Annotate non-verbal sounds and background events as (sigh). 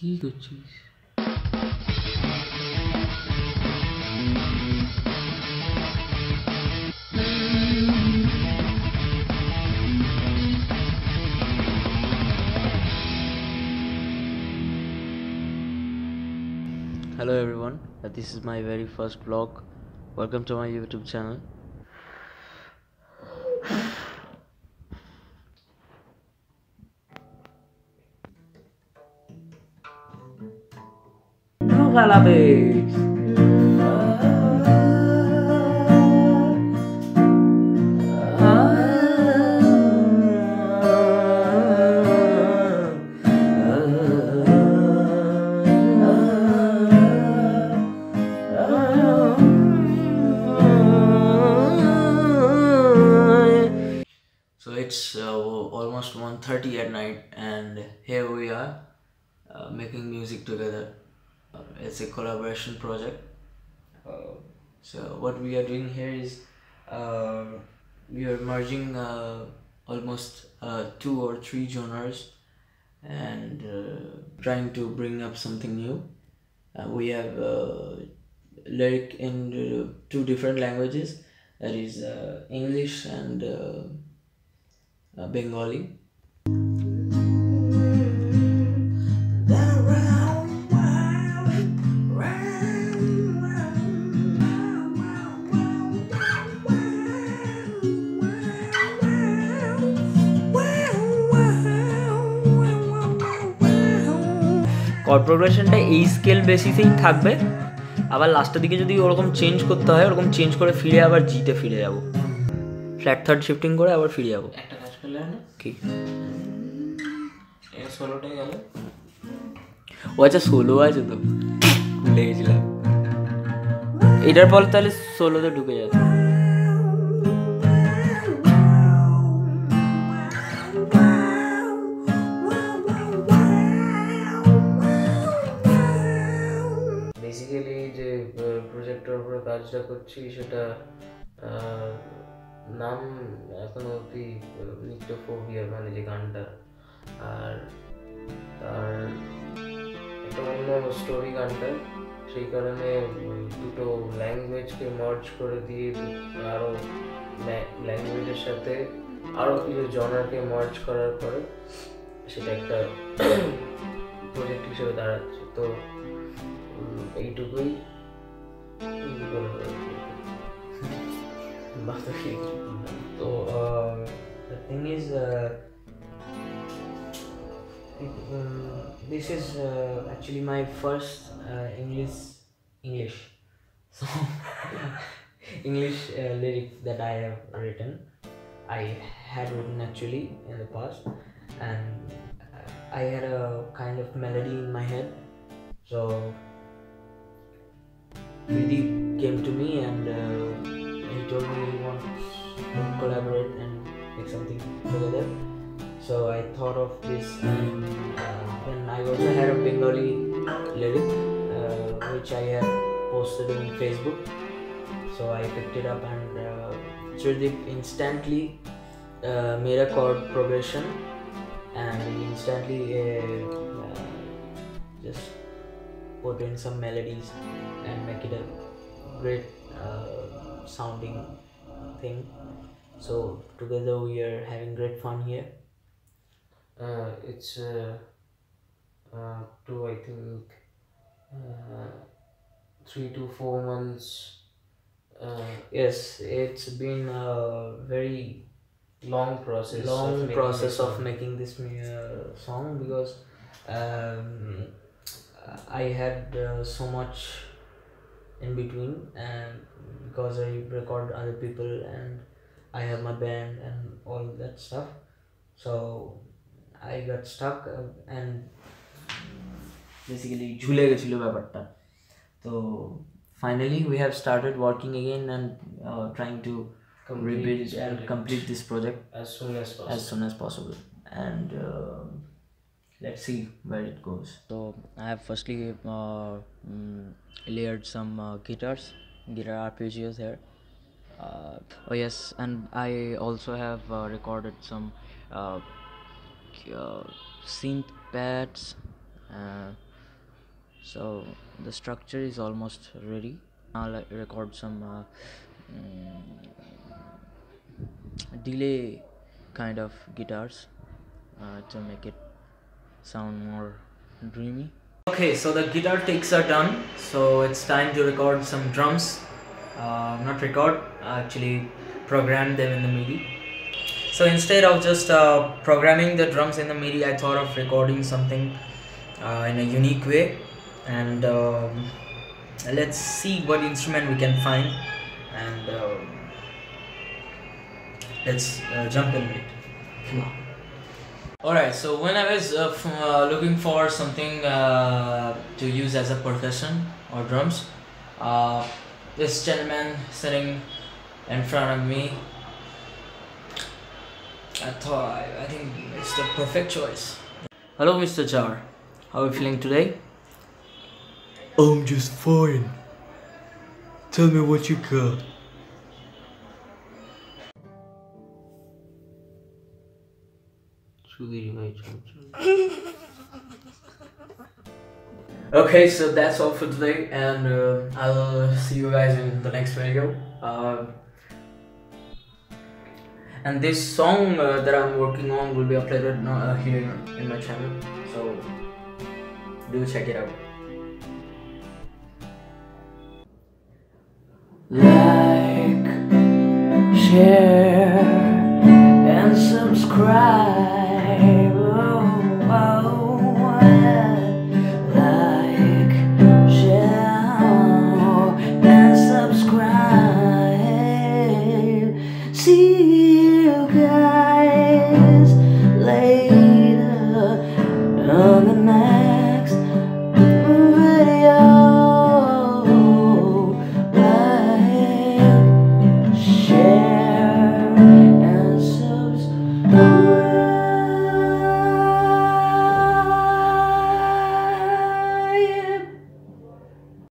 की तो चीज़। Hello everyone this is my very first blog welcome to my YouTube channel So it's uh, almost 1.30 at night and here we are uh, making music together. Uh, it's a collaboration project. Uh, so what we are doing here is uh, we are merging uh, almost uh, two or three genres and uh, trying to bring up something new. Uh, we have uh, lyric in two different languages that is uh, English and uh, uh, Bengali. Chord প্রোগ্রেশনটা এই scale বেসিসেই থাকবে। আবার লাস্টের দিকে যদি ওরকম change করতে হয় ওরকম চেঞ্জ করে ফিরে আবার জিতে ফিরে যাব। ফ্ল্যাট থার্ড শিফটিং করে আবার ফিরে যাব। একটা কাজ করলে না? কি? ও আচ্ছা সোলো আছে তো। ভুলে গেছিলাম। এটার পর তাহলে সোলোতে ঢুকে যাবে কাজটা করছি, সেটা নাম এখনও অব্দি নিত্যফোবিয়া মানে যে গানটা। আর তার একটা অন্য স্টোরি গানটা, সেই কারণে দুটো ল্যাঙ্গুয়েজকে মার্জ করে দিয়ে দু- আরও ল্যাঙ্গুয়েজের সাথে আরও কিছু জনারকে মার্জ করার পরে, সেটা একটা প্রজেক্ট হিসেবে দাঁড়াচ্ছে। তো এইটুকুই। the thing is uh, is uh, this is uh, actually my first uh, English English song (laughs) English uh, lyric that I have written. I had written actually in the past, and I had a kind of melody in my head, so Tridip came to me and uh, he told me he wants to collaborate and make something together. So I thought of this, and uh, then I also had a Bengali lyric uh, which I had posted in Facebook. So I picked it up, and uh, Tridip instantly uh, made a chord progression, and he instantly uh, uh, just put in some melodies and make it a great uh, sounding thing. So together we are having great fun here. Uh, it's uh, uh, to I think uh, three to four months. Uh, Yes, it's been a very long process. long of process of making this uh, song because um, I had uh, so much in between and because I record other people and I have my band and all that stuff so I got stuck uh, and basically ঝুলে গেছিল ব্যাপারটা তো finally we have started working again and uh, trying to Complete rebuild this and project. complete this project as soon as possible. as soon as possible and uh, let's see where it goes. So i have firstly uh, mm, layered some uh, guitars guitar arpeggios here. Uh, oh yes and i also have uh, recorded some uh, uh, synth pads so the structure is almost ready. I'll record some mm, delay kind of guitars to make it sound more dreamy. Okay so the guitar takes are done. So it's time to record some drums. Uh, not record actually program them in the MIDI. So instead of just uh, programming the drums in the MIDI I thought of recording something uh, in a unique way. And um, let's see what instrument we can find. And um, let's uh, jump in it. Come on Alright, so when I was uh, uh, looking for something uh, to use as a percussion or drums, uh, this gentleman sitting in front of me, I thought I, I think it's the perfect choice. Hello, Mr. Jar. How are you feeling today? I'm just fine. Tell me what you got. (laughs) Okay, so that's all for today, and uh, I'll see you guys in the next video. Uh, and this song uh, that I'm working on will be uploaded uh, here in my channel, so do check it out. Like, share.